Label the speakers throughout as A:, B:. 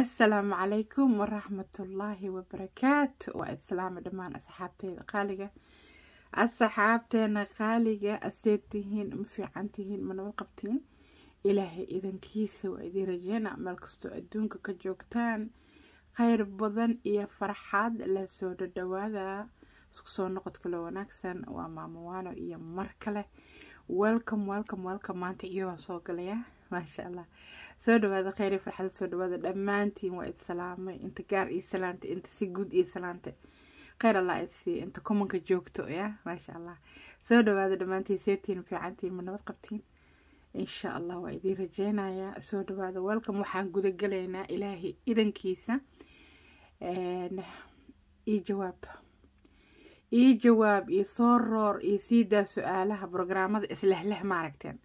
A: asalaamu calaykum waraxmatullaahi wabarakaatu waa islaami dhammaan asxaabteyda qaaliga. Asxaabteena qaaliga aseed tihiin ma fiican tihiin ma qabtiin? Ilaahay idankiisa waa idiin rajeyna meel kastoo adduunka ka joogtaan khayr badan iyo farxad la soo dhadhawaada. Isku soo noqod kale wanaagsan waa maamawano iyo mar kale. Welcome welcome welcome. Maanta iyo waan soo galayaa maasha allah soo dhawaada kheyr iyo farxada soo dhawaada dhammaantiin waa id salaamay inta gaar ii salaantay inta si guud ii salaantay kheyr allah idsi inta kumanka joogto ya? Maasha allah soo dhawaada dhammaantiin seetiin fiicantiin ma nabad qabtiin? Insha allah waa idiin rajeynayaa soo dhawaada welcome. Waxaan gudagalaynaa ilaahay idankiisa. Ii jawaab. Ii jawaab iyo soo roor iyo sii daa su'aalaha brograamada islehleh maaragteen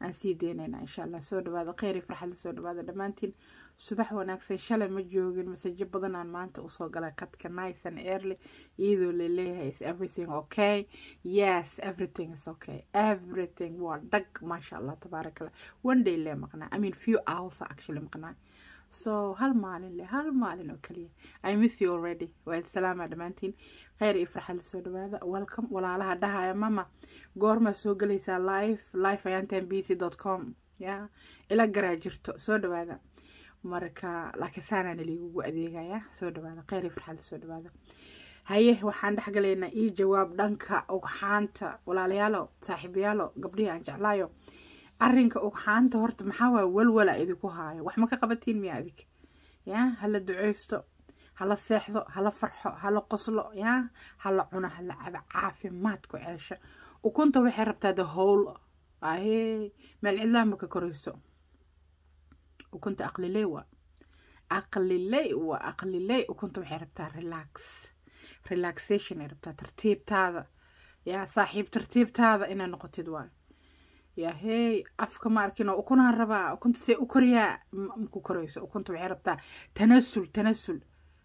A: aan sii deynaynaa insha allah soo dhawaada kheyr iyo farxadla soo dhawaada dhammaantiin subax wanaagsan shalay ma joogin masajo badanaan maanta u soo galay. Qadka nice and early iyadoo la leeyahay is everything okay? Yes everything is okay. Everything waa dhag maasha allah tabaarak allah one day lee maqnaa. I mean few hours actually maqnaa so hal maalin le hal maalin oo kaliya. I miss you already. Waa salaama dhammaantiin kheyr iyo farxad soo dhawaada. Welcome. Walaalaha dhahaya mama. Goormaa soo galaysaa live live ayaantan b c dot com. Ya ila garaa jirto. Soo dhawaada. Marka laakiin saanaana liigugu adeegaya. Soo dhawaada. Kheyr iyo farxad soo dhawaada. Haye waxaan dhexgalaynaa ii jawaab dhanka ugxaanta walaalayaalo saaxiibayaalo gabdhihii aan jeclaayo arrinka ugxaanta horta maxaa waaya walwala idinku haayo. Wax ma ka qabatiin miya adig? Ya hala duceysto hala seexdo hala farxo hala qoslo ya hala cuno hala cabo caafimaad ku ceesho ukunta waxay rabtaa the whole ahe meel cidlaa ma ka korayso. Ukunta aqliley waa aqliley waa ukunta waxay rabtaa relax relaxation rabtaa tartiibtaada. Ya saaxiib tartiibtaada inaa noqotid waayo yaa hey afka ma arkin ukunaan rabaa ukunta see u koriyaa maku korayso ukunta waxay rabtaa tanasul tanasul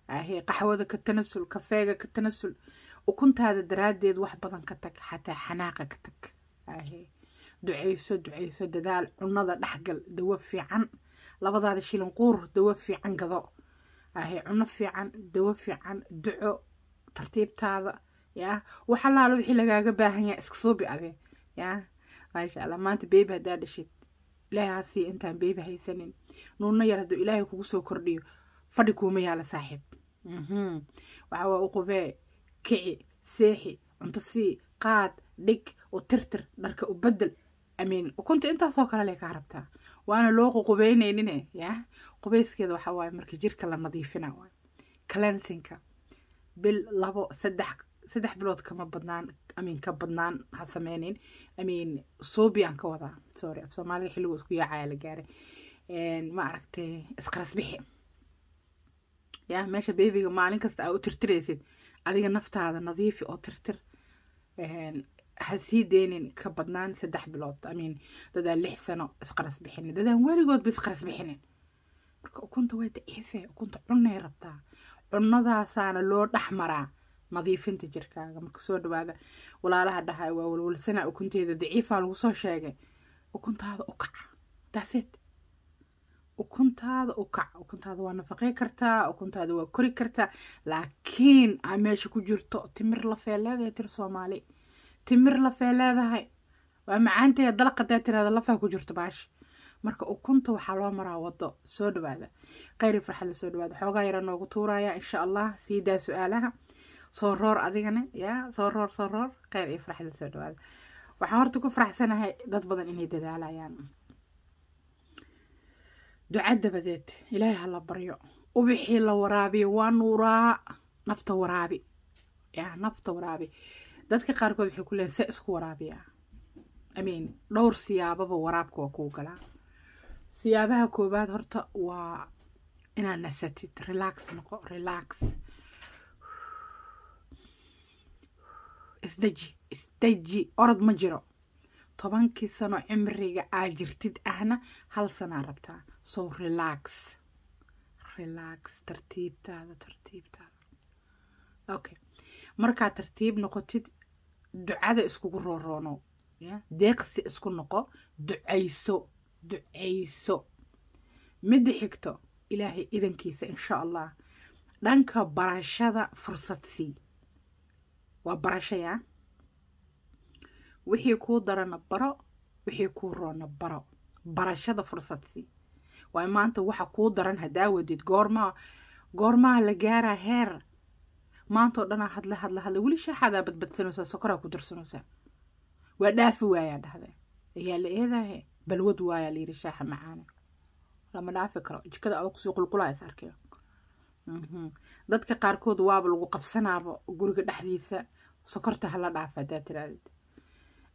A: ahey qaxwada ka tanasul kafeega ka tanasul ukuntaada daraaddeed wax badan ka tag xataa xanaaqa ka tag ahey duceyso duceyso dadaal cunada dhexgal dawo fiican labadaada shilin quur dawo fiican gado ahey cuno fiican dawo fiican duco tartiibtaada yaa wax allaala wixii lagaaga baahan yaha iska suubi adee yaa maasha allah maanta beebi haddaa dhashid ilaahay hasii intaan beebi haysanin. Nuuna yar hadduu ilaahay kugu soo kordhiyo fadhi kuuma yaalla saaxiib waxa waa u qubee kici seexi cunto sii qaad dhig u tirtir dharka u bedel amiin. Ukunta intaasoo kale lee kaa rabtaa waana loo ququbeyneynin ya? Qubeyskeeda waxa waaye marka jirka la nadiifina waay. Cleansinka bil labo saddex saddex bilood kama badnaan amin ka badnaan ha sameynin amin sobian ka wadaa sorry af soomaaliga xilligu isku yaacaya la gaaray ma aragtay isqaras bixi ya meesha beebiga maalin kasta aa u tirtiraysid adiga naftaada nadiifi oo tirtir ha sii deynin ka badnaan saddex bilood amin dadaan lix sano isqaras bixinin dadaan weligoodba isqaras bixinin marka ukunta waa daciife ukunta cunay rabtaa cunadaasaana loo dhex maraa nadiifinta jirkaaga marka soo dhawaada walaalaha dhahay waa walwalsana ukunteeda daciifaa lagu soo sheegay. Ukuntaada u kac. Daaseed ukuntaada u ukuntaada waa nafaqey kartaa ukuntaada waa kori kartaa laakiin aa meesha ku jirto timir lafee leedahay tir soomaali. Timir lafee leedahay. Waa macaanteeda dalaqadaa tirada lafaa ku jirto baasha marka ukunta waxaa loo maraa wado soo dhawaada. Kheyri farxadla soo dhawaada. Xoogaa yara noogu tuuraya insha allah. Sii daa su'aalaha soo roor adigana yaa soo roor soo roor kheyr iyo farxadla soo dhawaada waxaan horta ku faraxsanahay dad badan inay dadaalayaan. Duca dabadeed ilaahay ha la baryo. Ubixii la waraabiyo waa nuuraa nafta waraabi. Yaa nafta waraabi. Dadka qaarkood waxay ku se isku waraabiyaa amiin dhowr siyaababa waraabka waa kuu galaa. Siyaabaha koowaad horta waa inaad nasatid relax noqo relax isdeji isdeji orod ma jiro. Tobankii sano cimriga aa jirtid ahna hal sanaa rabtaa so relax. Relax tartiibtaada tartiibtaada. Okay markaad tartiib noqotid ducada iskugu rooroono. Deeqsi isku noqo ducayso ducayso. Midda xigto ilaahay idankiisa insha allah. Dhanka barashada fursad sii waa barashaya. Wixii kuu darana baro wixii kuu roona baro. Barashada fursad sii waay maanta waxa kuu daran haddaa wadid goormaa goormaa la gaaraa heer. Maantao dhanaa hadle hadle hadle weli shaaxaadaa badbadsanaysaa sokoraa ku darsanaysaa. Waa dhaafi waayaa dhahde ayaa la eedaahe balwad waayaa layidhi shaaxa macaane. Lama dhaafi karo. Jikada adag ku sii qulqulaa is arkay dadka qaarkood waaba lagu qabsanaaba guriga dhexdiisa sokorta hala dhaafa haddaa tiraadid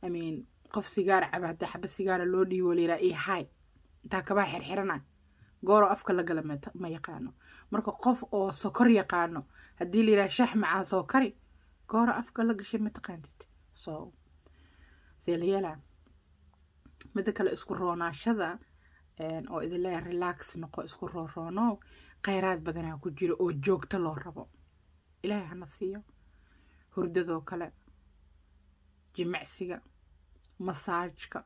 A: amiin qof sigaar caba haddaa xaba sigaara loo dhiibo layidhaa ii haay intaa kabaa xirxirana. Gooro afka la gala ma yaqaano. Marka qof oo sokor yaqaano haddii la yidhaha shax macaan soo gooro afka la gashay ma taqaantid so see la yeelaa. Midda kale isku roonaashada oo idin leeyahay relax noqo isku rooroono kheyraad badanaa ku jiro oo joogto loo rabo. Ilaahay hana siiyo. Hurdadoo kale jimicsiga masaajka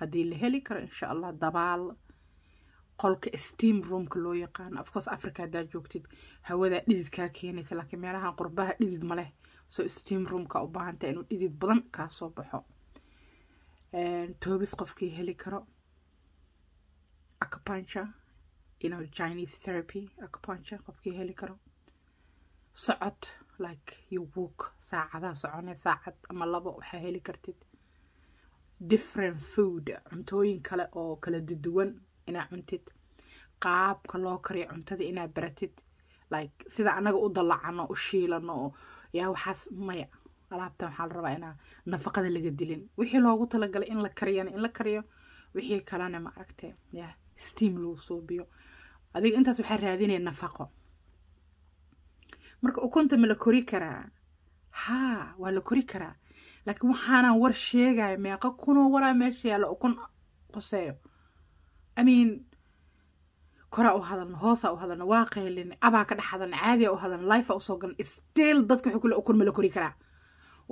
A: haddii la heli karo insha allah dabaal. Qolka steam roomka loo yaqaano afcourse africa haddaa joogtid hawadaa dhidid kaa keenaysa laakiin meelaha qurbaha dhidid ma leh. Soo steam roomka u baahanta inuu dhidid badan kaa soo baxo. Toobis qofkii heli karo. Acupuncture you chinese therapy acupuncture qofkii heli karo. Socod like you walk saacadaha socone saacad ama labo waxaa heli kartid. Different food cuntooyin kale oo kala duwan inaa cuntid. Qaabka loo kariyo cuntada inaa baratid. Like sida anaga u dallacano u shiilano oo yaa waxaas maya. Alaabtan waxaa la rabaa inaa nafaqada laga dilin. Wixii loogu talagalay in la kariyana in la kariyo wixii kalena ma aragtee ya steam lagu suubiyo adiga intaas waxaa raadinaya nafaqo. Marka ukunta ma la kori karaa? Haa waa la kori karaa. Laakiin waxaanaan war sheegaya meeqa kunoo waraa meesha yaalla ukun qoseeyo amiin koraa u hadalno hoosaa u hadalno waa qaylin abaa ka dhex hadalna caadiya u hadalna lifea u soo galan still dadka wuxuu kule ukun ma la kori karaa.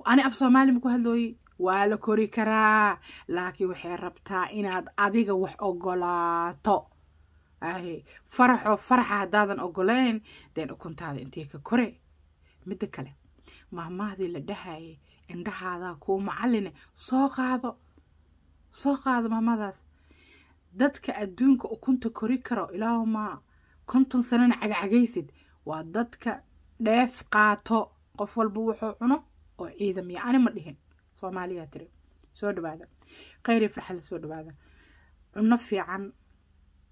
A: Ani af soomaali ma ku hadlooyi waa la kori karaa. Laakiin waxay rabtaa inaad adiga wax ogolaato ahe faraxoo faraxa haddaadan ogoleyn deen ukuntaada intay ka kore? Midda kale maahmaahdii la dhahayay indhahaadaa kuu macaline soo qaado. Soo qaado maamadaas dadka adduunka ukunta kori karo ilaahuma konton sanana cagacagaysid waa dadka dheef qaato. Qof walba wuxuu cuno oo ciidamiya ani ma dhihin. Soomaaliyaa tiri soo dhawaada. Kheyri farxadda soo dhawaada. Cuno fiican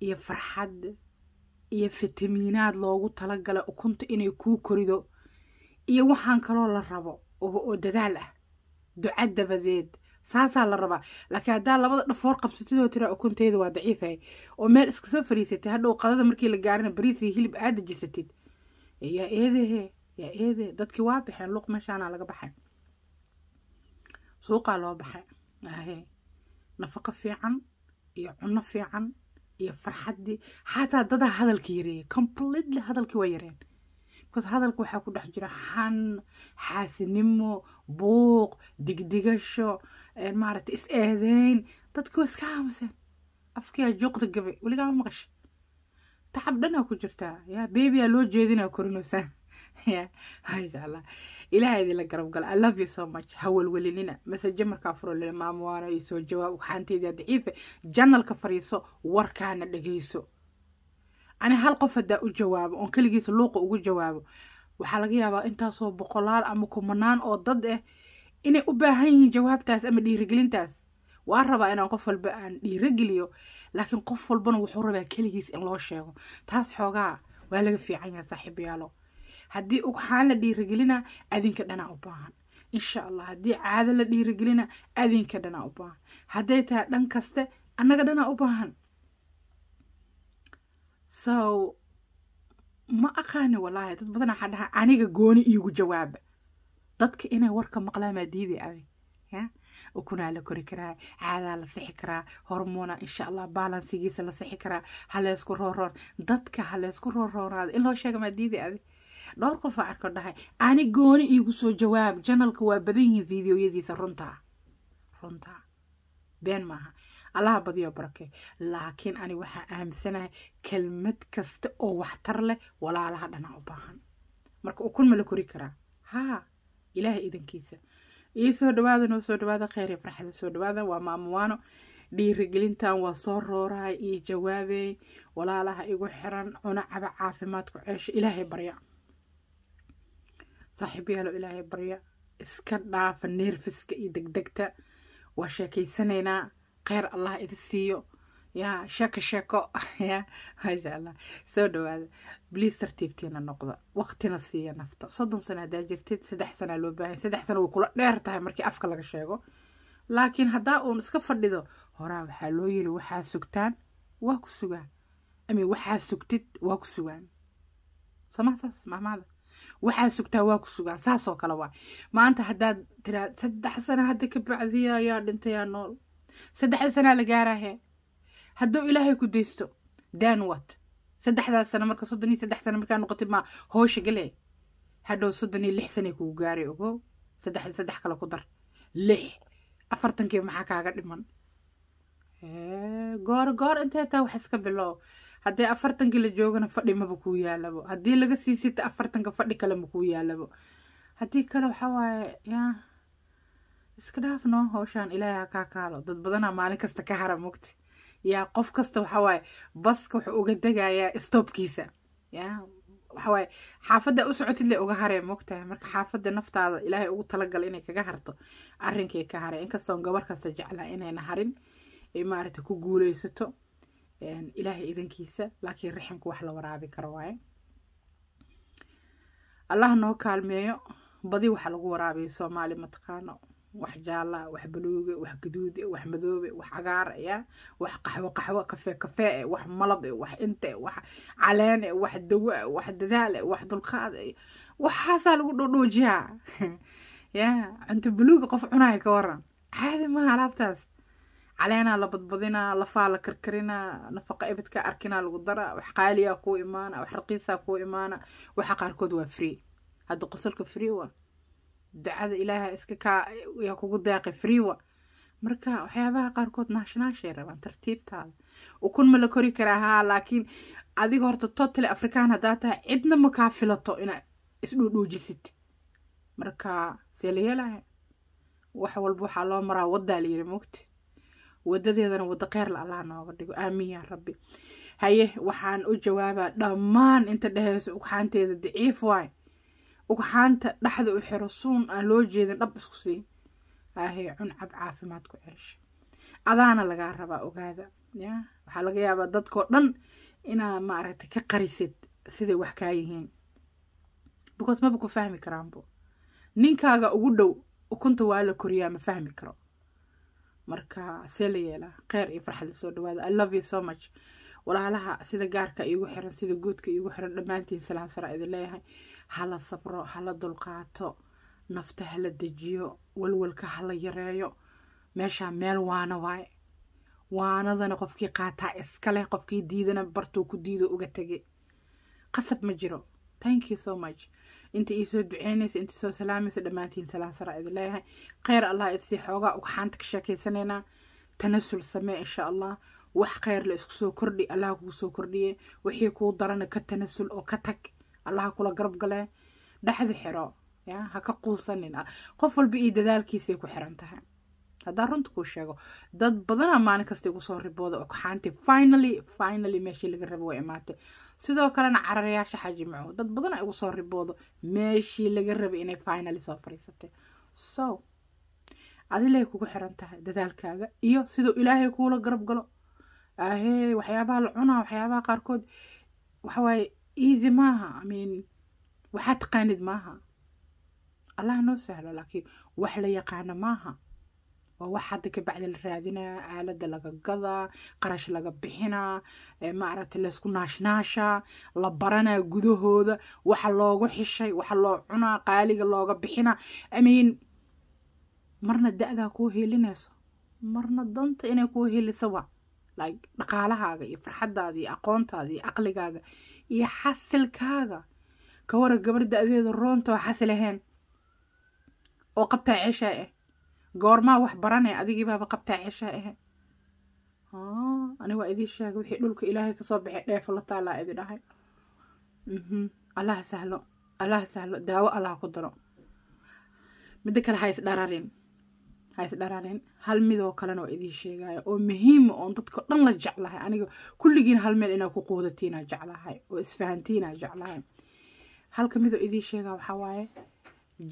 A: iyo farxad iyo fitamiinaad loogu talagalay ukunta inay kuu korido iyo waxaan kaloo la rabo oo dadaal ah duca dabadeed saasaa la rabaa. Laakiin haddaa labada dhafoor qabsatid oo tiraa ukunteeda waa daciifahay oo meel iska soo fariisatay hadhow qadada markii la gaarina bariis iyo hilib aad dejisatid yaa eedehe yaa eede dadkii waa baxeen luq meeshaana laga baxay. Suuqaa loo baxay nafaqo fiican iyo cuno fiican يا فرحدي حتى دد هذا الكيري. كومبليت لهذا الكويرين. كنت هذا الكو حاكو دح جرا حن حاس نمو بوق دق دق الشو إيه، ما عرفت إس إيه اذين دد كوس كامس أفكي جوق دق ولي قام مغش. تعب دنا كو جرتا يا بيبي يا لو جيدنا كورنوسا ilaaha idinla garab gala. I love you so much. Hawalwelinina masaje markaa furo lila maamuwaano iyo soo jawaab. Waxaanteedia daciife. Janalka fariiso warkaana dhegeyso ani hal qof haddaa u jawaabo oon keligiisa luuqa ugu jawaabo. Waxaa laga yaabaa intaasoo boqolaal ama kumanaan oo dad ah inay u baahan yihiin jawaabtaas ama dhiirigelintaas. Waa rabaa inaan qof walba aan dhiirogeliyo laakiin qof walbana wuxuu rabaa keligiis in loo sheego. Taas xoogaa waa laga fiican yaha saaxiibayaalo haddii waxaan la dhiirigelina adinka dhanaa u baahan. Insha allah haddii caado la dhiirigelina adinka dhanaa u baahan. Hadday tahay dhan kaste annaga dhanaa u baahan. So ma aqaani walaahi dad badan waxaa dhaha aniga gooni iigu jawaaba dadka inay warka maqlaan maa diiday aday ya? Ukunaa la kori karaa caadaa la sixi karaa hormoona insha allah baalansigiisa la sixi karaa haleysku rooroon. Dadka haleysku rooroonaada in loo sheega maa diiday aday dhowr qof aa arko dhahay ani gooni iigu soo jawaab janalka waa badan yihiin videoyadiisa runtaa runtaa been maaha allaha badiyo barakee laakiin ani waxaa aaminsanahay kelmad kasta oo waxtar leh walaalaha dhanaa u baahan. Marka ukun ma la kori karaa haa ilaaha idankiisa ii soo dhawaada noo soo dhawaada kheyr iyo farxada soo dhawaada waa maamuwaano dhiirigelintan waa soo roorahay iyo jawaabey walaalaha igu xiran cuna caba caafimaadku ceesho ilaahay barya saaxiib yaalo ilaahay barya iska dhaafa neerfiska iyo degdegta. Waa sheekaysanaynaa kheyr allah idi siiyo. Yaa sheeko sheeko. Ya maasha allah. Soo dhawaada bliis tartiibtiina noqda. Waqtina siiya nafta. Soddon sano haddaa jirtid saddex sanaa loo baahanya saddex sano way kula dheer tahay markii afka laga sheego. Laakiin haddaa uun iska fadhido horaa waxaa loo yiri waxaa sugtaan waa ku sugaan. Ami waxaa sugtid waa ku sugaan. Somasaas maamaada waxaa sugtaa waa ku sugaan saasoo kale waa. Maanta haddaad tiraa saddex sana hadda ka bacdiya ayaa dhintayaa nool. Saddexda sanaa la gaaraahe. Hadduu ilaahay ku daysto dan wat saddexdaas sano marka soddon iyo saddex sano markaa noqotid maa hoosha gale. Hadhow soddon iyo lix sanay kugu gaaray ogo. Saddexda saddex kale ku dar. Lix. Afartankii maxaa kaaga dhiman? Goor goor intee taa wax iska bilow haddii afartankii la joogana fadhi maba kuu yaalabo. Haddii laga sii sita afartanka fadhi kale ma kuu yaalabo. Haddii kale waxaa waaye yaa iska dhaafno howshaan ilaahay ha kaa kaalo. Dad badanaa maalin kasta ka hara mugti yaa qof kasta waxaa waaye baska wuxuu uga degayaa stopkiisa yaa waxawaaye xaafadda u socotid le uga haree mogtahay marka xaafadda naftaada ilaahay ugu talagalay inay kaga harto arrinkay ka haray inkastoon gabar kasta jeclaa inayna harin ay maaragta ku guuleysato ilaahay idankiisa laakiin raximku wax la waraabi karo waaye allah noo kaalmeeyo badi waxa lagu waraabiya soomaali mataqaano wax jaala wax baluuge wax gaduude wax madoobe wax cagaar ya wax qaxwo qaxwo kafee kafee wax malab wax inte wax caleen wax dawo wax dadaal wax dulqaad waxaasaa lagu dhodhoojiyaa ya cunto baluuga qof cunaya ka waran caadi maaha alaabtaas caleenaa la badbadinaa lafaa la karkarinaa nafaqa ibidka arkinaa lagu daraa wax qaaliyaa kuu imaana wax raqiisaa kuu imaana waxa qaarkood waa free. Hadda qosolka free waa. Ducada ilaaha iska kaa yaa kugu deeqay freewa marka waxyaabaha qaarkood naashnaashay rabaan tartiibtaada. Ukun ma la kori karaa haa laakiin adiga horta totally afrikaan haddaa tahay cidna ma kaa filato inaa isdhuudhuujisid marka see wax walba waxaa loo maraa waddaa la yiri mogti wadadeedana wadda kheyrla allah nooga dhigo aamiin yaa rabbi. Haye waxaan u jawaabaa dhammaan inta dheheyso ugxaanteeda daciif waay ugxaanta dhexda u xiro suun aan loo jeedin dhab isku sii aahee cuncab caafimaad ku ceesha adaana lagaa rabaa ogaada. Ya waxaa laga yaabaa dadkoo dhan inaa maaragtay ka qarisid siday wax kaa yihiin. Because maba ku fahmi karaanbo ninkaaga ugu dhow ukunta waa la koriyaa ma fahmi karo marka see la yeelaa kheyr iyo farxad soo dhawaada i love you so much. Walaalaha sida gaarka iigu xiran sida guudka iigu xiran dhammaantiin salaan sara idin leeyahay. Hala sabro hala dulqaato nafta hala dejiyo walwalka hala yareeyo. Meeshaa meel waana waaye. Waanadana qofkii qaataa iskaleh qofkii diidana bartuu ku diido uga tegay qasab ma jiro thank you so much. Inta ii soo duceynaysa inta soo salaamaysa dhammaantiin salaan sara idin leeyahay. Kheyr allah idsii xoogaa ugxaanta ka sheekeysanaynaa tanasul samee insha allah. Wax kheyr la isku soo kordhi allah kugu soo kordhiye. Wixii kuu darana ka tanasul oo ka tag allaha kula garab galee dhexda xiro ya ha ka quusanin qof walba iyo dadaalkiisay ku xiran tahay. Haddaan runta kuu sheego dad badanaa maalin kasta igu soo ribooda ugxaantii finally finally meeshii laga rabo waa imaatay sidoo kalena cararayaasha xajimaco dad badanaa igu soo riboodo meeshii laga rabay inay finally soo fariisatay so adilay kugu xiran tahay dadaalkaaga iyo siduu ilaahay kuula garab galo. Ahee waxyaabaha la cunaa waxyaabaha qaarkood waxawaaye easy maaha. Mean waxaa taqaanid maaha. Allah noo sahlo laakiin wax la yaqaano maaha waa wax hadda ka bacdi la raadinaa aalada laga gadaa qarash laga bixinaa maaragta laysku naashnaashaa la baranaa gudahooda waxa loogu xishay waxa loo cunaa qaaliga looga bixinaa mean marna da-daa kuu heelinayso marna danta inay kuu heeliso wa like dhaqaalahaaga iyo farxaddaada iyo aqoontaada iyo aqligaaga iyo xasilkaaga. Ka wara gabar da-deeda roonta oo xasil ahayn oo qabtaa ceeshaa ah goormaa wax baranay adigiibaaba qabtaa ceeshaa ahayn ani waa idiin sheegay wixii dhulka ilaahay ka soo baxay dheefo la taalaa idin dhahay. Allah sahlo. Allah sahlo. Daawo allah ku daro. Midda kale ha isdhararin ha isdhararin hal midoo kalena waa idiin sheegaya oo muhiima oon dadka dhan la jeclahay. Aniga kulligiin hal meel inaa ku quudatiinaa jeclahay oo isfahantiinaa jeclahay. Halka midoo idiin sheegaa waxaa waaye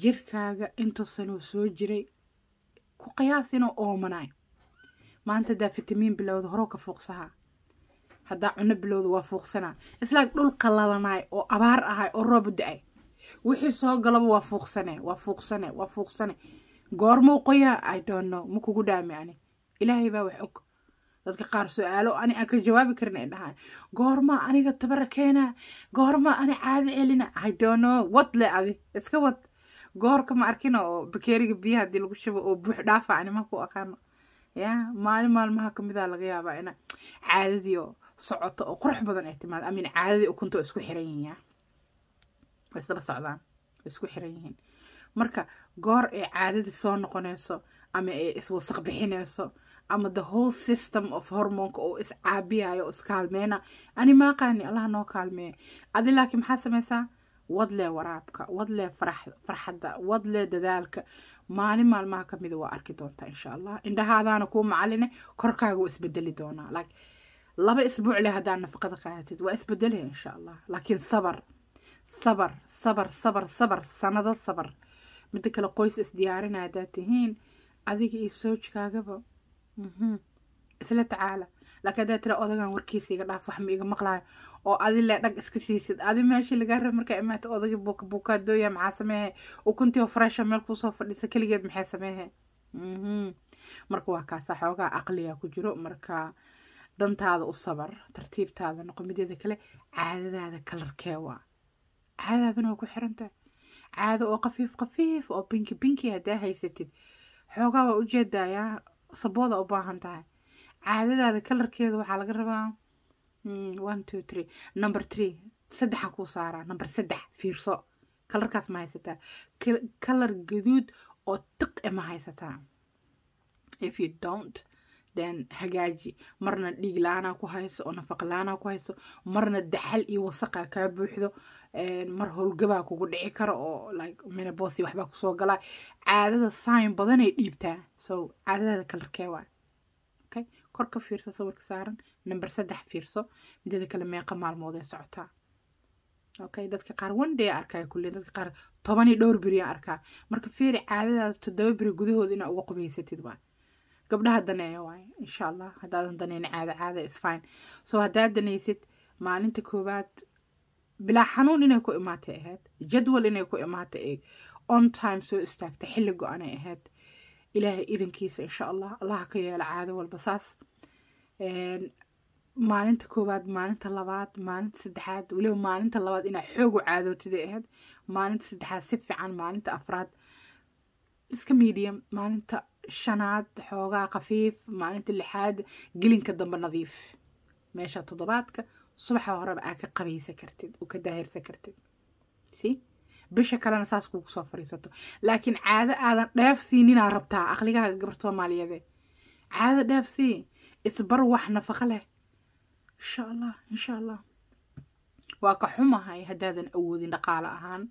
A: jirkaaga intuusanuu soo jiray ku qiyaas inuu oomanaay maanta haddaa fitamiin bilowda horoo ka fuuqsahaa. Haddaa cuno bilowda waa fuuqsanaa. Islaag dhul qalalanaay oo abaar ahay oo roob da'ay. Wixii soo galaba waa fuuqsane waa fuuqsane waa fuuqsane goormuu qoyaa? I don't know. Ma kugu dhaami ani. Ilaahay baa wax og. Dadka qaar su'aalo ani aan ka jawaabi karin ay dhahaan. Goormaa aniga tabara keenaa goormaa ani caadi celina. I don't know. Wad le adi? Iska wad goorka ma arkina oo bakeeriga biyaha haddii lagu shubo oo buux dhaafa ani ma ku aqaano. Ya maalin maalmaha kamida laga yaabaa ina caadadii oo socoto oo qurux badan ay timaado. Amin caadadii ukunta isku xiran yihiin ya. Way isdaba socdaan way isku xiran yihiin. Marka goor ay caadadii soo noqonayso ama ay iswasaq bixinayso ama the whole system of hormonka oo iscaabiyayo oo iskaalmeyna ani maaqaani allah noo kaalmeeya adi laakiin maxaa samaysaa wadlee waraabka wadlee farxadda wadlee dadaalka. Maalin maalmaha kamida waa arki doontaa insha allah indhahaadaana kuu macaline korkaaga waa isbedeli doonaa. Like laba isbuuc leh haddaa nafaqada qaadatid waa isbedelaya insha allah laakiin sabar sabar sabar sabar sabar sanado sabar. Midda kale qoys isdiyaarinaya haddaad tihiin adiga iyo soojkaagaba tacaala laakiin haddaad tira odagan warkiisa iga dhaaf wax ma iga maqlaayo oo adi le dhag iska siisid adi meeshii lagaa rab markaa imaata odagii buuka buukaadooya maxaa sameehe ukuntii oo fresha meel kusoo fadhisa keligeed maxay sameehe marka waa kaasa xoogaa aqliga ku jiro marka dantaada u sabar tartiibtaada noqo mideeda kale caadadaada kalarkee waa caadadaadana waa ku xirantahay caado oo qafiif qafiif oo binki binki haddaa haysatid xoogaa waa ujeedayaa sabooda u baahan tahay caadadaada kalarkeeda waxaa laga rabaa one two three. Number three saddexan kuu saaraa number saddex fiirso. Kalarkaas ma haysataa kalar gaduud oo tiq e ma haysataa if you don't then hagaaji. Marna dhiig la'aanaa ku hayso oo nafaq la'aanaa ku hayso. Marna daxal iyo wasaqa kaa buuxdo. Mar howlgabaa kugu dhici karo oo like menobosi waxbaa ku soo galaa. Caadada sign badanay dhiibtaa. So caadadaada kalarkee waay okay kor fiirso sawirka saaran number saddex fiirso mideeda kale meeqa maalmood ee socotaa okay dadka qaar one day arkaya kulli dadka qaar toban iyo dhowr beriyaa arkaa. Marka fiiri caadadaada toddoba beri gudahooda inaa uga qubaysatid waay gabdhaha daneeya waaye insha allah haddaadan daneyna caada caada is fine. So haddaad danaysid maalinta koowaad bilaa xanuun inay ku imaatay ahayd jadwal inay ku imaatay on time soo istaagtay xilli go-anay ahayd ilaahay idankiisa insha allah allaha ka yeela caado walba saas. Maalinta koowaad maalinta labaad maalinta saddexaad weliba maalinta labaad inaa xoogu caadootiday ahayd maalinta saddexaad si fiican maalinta afraad. Iska medium maalinta shanaad xoogaa khafiif maalinta lixaad gelinka dambe nadiif. Meesha toddobaadka subaxa horeba aa ka qabaysan kartid oo ka daahirsan kartid. Si bisha kalena saas kugu soo fadhiisato. Laakiin caado aadan dheef siininaa rabtaa aqligaaga gabar soomaaliyeede caado dheef sii isbar wax nafaqo leh. Insha allah insha allah waa ka xumahay haddaadan awoodin dhaqaale ahaan.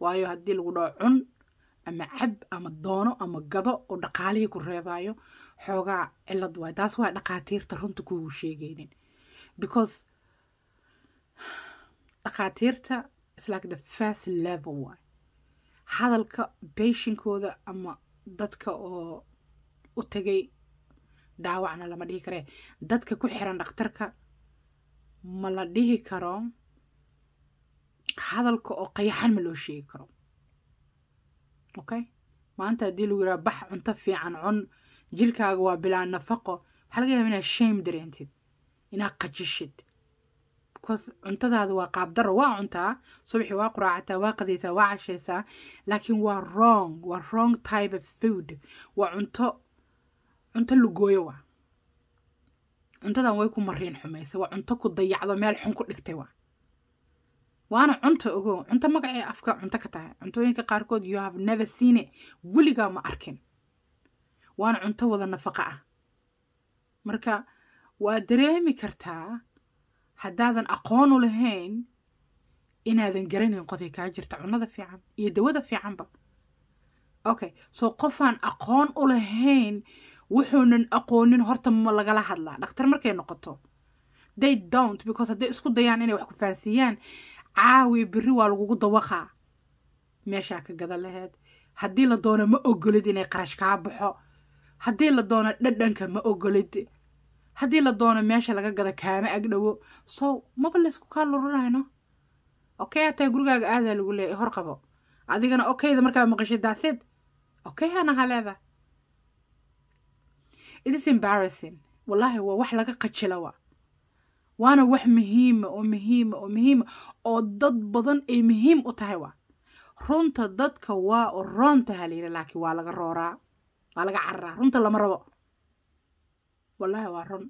A: Waayo haddii lagu dhaho cun ama cab ama doono ama gado oo dhaqaalihii ku reebaayo xoogaa cilad waay. Taas waa dhaqaatiirta runta kugu sheegaynin. Because dhaqaatiirta is like the first level waay hadalka beeshinkooda ama dadka oo u tagay dhaawacna lama dhihi karee dadka ku xiran dhakhtarka ma la dhihi karo hadalka oo qayaxan ma loo sheegi karo. Okay? Maanta haddii lagu yiraha bax cunto fiican cun jirkaaga waa bilaa nafaqo. Waxaa laga yaaba inaad shame dareentid inaad qajishid because cuntadaada waa qaabdaro waa cuntaa subaxii waa quraacataa waa qadaysaa waa cashaysaa laakiin waa wrong waa wrong type of food. Waa cunto cunto lugooyo waa. Cuntadan way ku mariin xumaysa waa cunto ku dayacdo meel xun ku dhigtay waa. Waana cunto ogow cunto magacee afka cunto ka tahay. Cuntooyinka qaarkood you have never seen it. Weligaa ma arkin. Waana cunto wada nafaqa ah. Marka waa dareemi kartaa haddaadan aqoon u lahayn inaadan garanayn qoday kaa jirta cunnada fiican iyo dawada fiicanba. Okay so qofaan aqoon u lahayn wuxuunan aqoonin horta ma lagala hadlaa. Dhakhtar markay noqoto they don't because hadday isku dayaan inay wax ku fahansiiyaan caawi biri waa lagugu dawaqaa. Meeshaa ka gada laheyd haddii la doono ma ogolid inay qarash kaa baxo. Haddii la doono dhadhanka ma ogolid haddii la doono meesha laga gada kaama agdhowo so maba laysku kaa lururayno okay hataa gurigaaga aadaa lagu leeyahy hor qabo. Adigana okayda markaa maqashid daasid okay hanaha leeda it is embarrassing. Wallaahi waa wax laga qajila wa waana wax muhiima oo muhiima oo muhiima oo dad badan ay muhiim u tahay wa runta dadka waa oo roontaha layidhi laakiin waa laga rooraa. Waa laga cararaa runta lama rabo wallaahi waa run.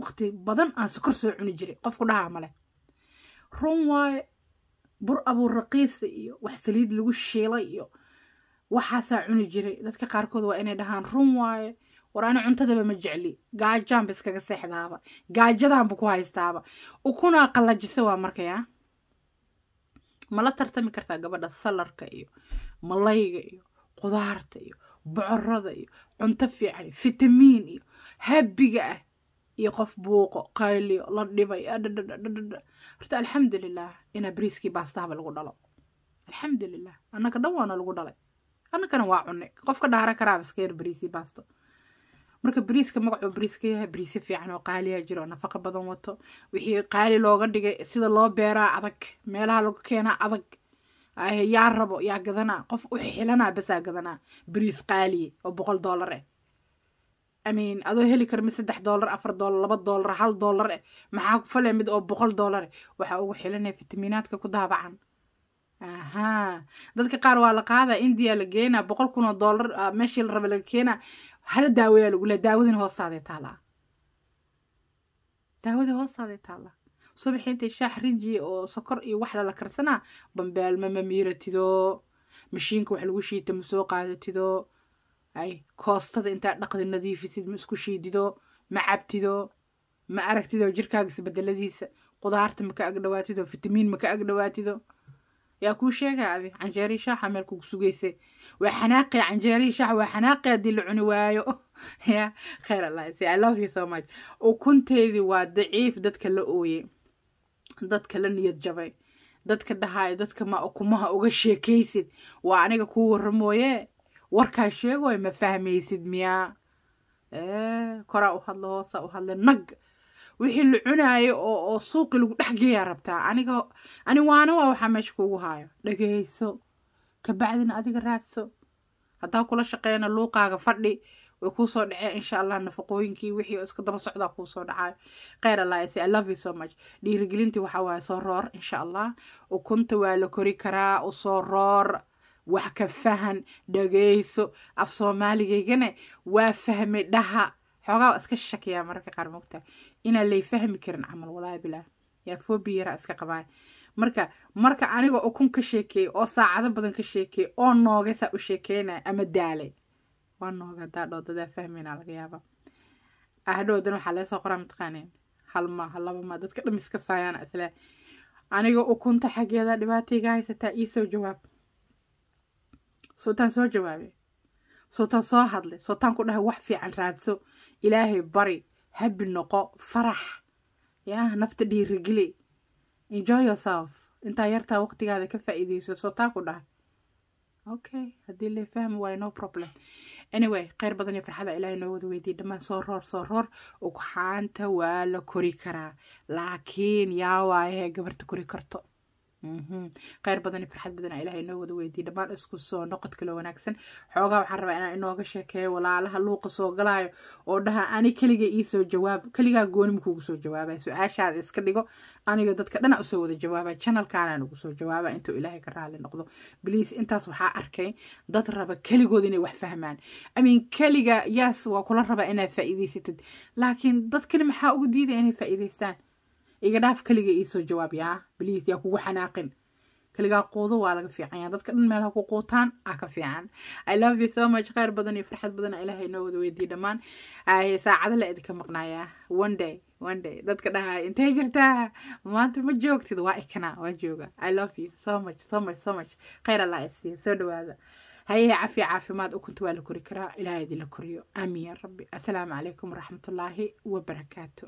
A: Waqti badan aan sokor soo cuni jiray qofku dhahaa male run waaye bur abuur raqiisa iyo wax saliid lagu shiilay iyo waxaasaa cuni jiray. Dadka qaarkood waa inay dhahaan run waaye war cuntadaba ma jecli. Gaajaanba iskaga seexdaaba. Gaajadaanba ku haystaaba. Ukunaa qallajisa waa markaya mala tartami kartaa gabadha salarka iyo malayga iyo qudaarta iyo bocorada iyo cunto fiican fitamiin iyo habiga ah iyo qof buuqo qayliyo la dhibay adhadhadhadhadha horta alxamdulilah inaa bariiskii baastahaba lagu dhalo. Alxamdulilah annaka dhan waana lagu dhalay. Annakana waa cunay qofka dhaara karaaba iska yar bariisii baasto. Marka bariiska magacuu bariiska yahay bariisyo fiican oo qaaliyaa jiro oo nafaqo badan wato. Wixii qaali looga dhigay sida loo beeraa adag meelaha lagu keenaa adag yaa rabo yaa gadanaa qof u xilanaa basaa gadanaa bariis qaaliye oo boqol doolar eh. Amiin adoo heli kara mid saddex doolar afar doolar laba doolar hal doolar eh. Maxaa fale mid oo boqol doolar eh? Waxaa ugu xilanaya fitamiinaadka ku daabacan. Ahaa dadka qaar waa la qaadaa indiya la geenaa boqol kun oo doolar meeshii la raba laga keenaa. Hala daawayaa lagu leeya daawadina hoostaaday taalaa daawadii hoostaaday taalaa subaxii intay shaax rinji oo sokor iyo wax lala karsanaa bambeelma ma miiratido mashiinka wax lagu shiita ma soo qaadatido ay koostada intaa dhaqdi nadiifisid ma isku shiidido ma cabtido ma aragtido jirkaaga isbedeladiisa qudaarta ma ka agdhawaatido fitamiin ma ka agdhawaatido yaa kuu sheegaa adi canjeerihii shaaxa meel kugu sugaysa waa xanaaqi canjeerihii shaax waa xanaaqi haddii la cuni waayo ya khayr allah i love you so much. ukunteedii waa daciif dadka la ooyey dadka la niyad jabay. Dadka dhahaayo dadka ma ukumaha uga sheekaysid. Waa aniga kuu warramooye? Warkaa sheegoy ma fahmaysid miyaa koraa u hadlo hoosa u hadle nag wixii la cunaayo oo oo suuqi lagu dhex geeyaa rabtaa. Aniga ani waana waa waxaa meesha kugu haayo. Dhageyso kabacdina adiga raadso. Haddaa kula shaqeyna luuqaaga fadhi way kuusoo dhaceen insha allah nafaqooyinkii wixii iska daba socdaa kuusoo dhacayo kheyr allah isi i love you so much. Dhiirigelintii waxaa waaye soo roor insha allah ukunta waa la kori karaa u soo roor. Wax ka fahan dhageyso. Af soomaaligaygana waa fahmay dhaha. Xoogaa waa iska shakiyaa mararka qaar mogtaa inaan lay fahmi karin camal walaahi bilaah yaa foobi yaraa iska qabaa marka marka aniga ukun ka sheekeeyey oo saacado badan ka sheekeeyey oo nooga saa u sheekeynaya ama daalay waa nooga haddaa dhoo dadaa fahmaynaa laga yaaba ahdhowdan waxaa leesoo qoraa mataqaaneen hal ma hal laba ma dadka dham iska saayaan isle aniga ukunta xaggeeda dhibaatayga haysataa iisoo jawaab. Sootaan soo jawaabay sootaan soo hadlay sootaan ku dhahay wax fiican raadso. Ilaahay bari habi noqo farax. Yaa nafta dhiirigeli enjoy yourself. Intaa yartaa waqtigaada ka faa'iideyso sootaan ku dhahay okay haddii la fahmi waayo no problem anyway kheyr badan iyo farxada ilaahay noo wada weydiiyey dhammaan soo roor soo roor. Ugxaanta waa la kori karaa. Laakiin yaa gabarta kori karto قير بدن فرحت بدن إلهي إنه ودو ودي دم على سكوس نقط كل ونكسن حوجا وحرب أنا إنه قشك ولا على هلو قص وقلاي وده أنا كل جي إيسو جواب. كل جا جون مكوب سو جواب سو عشاء إسكلي جو أنا قدت كده أنا أسو ده جواب شن الكان أنا سو جواب أنتو إلهي كره على النقطة أنت صح أركي. دت رب كل جو دني وح فهمان أمين كل جا يس وكل رب أنا فائدة ست لكن دت كل محاو جديد يعني فائدة iga dhaaf keliga iisoo jawaab yaa bliis yaa kugu xanaaqin. Kaligaa quudo waa laga fiican yahay. Dadka dhan meelaha ku quutaan aa ka fiican. I love you so much. Khayr badan iyo farxad badan ilaahay noo wada weydiiye dhammaan. Saacado la idinka maqnayaa one day one day. Dadka dhahaya intay jirtaa maanta ma joogtid? Waa ikana waa jooga. I love you so much so much so much. Khayr allah isiiya soo dhawaada. Haye cafi caafimaad. Ukunta waa la kori karaa. Ilaahay idinla koriyo. Aamiin ya rabbi. Assalaamu calaykum waraxmatullaahi wabarakaatu